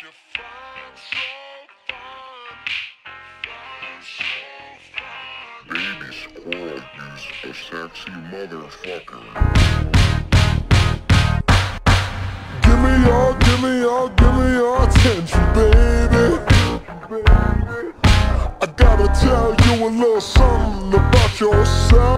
Baby squirrel you a sexy motherfucker. Give me your, give me your, give me your attention, baby. I gotta tell you a little something about yourself.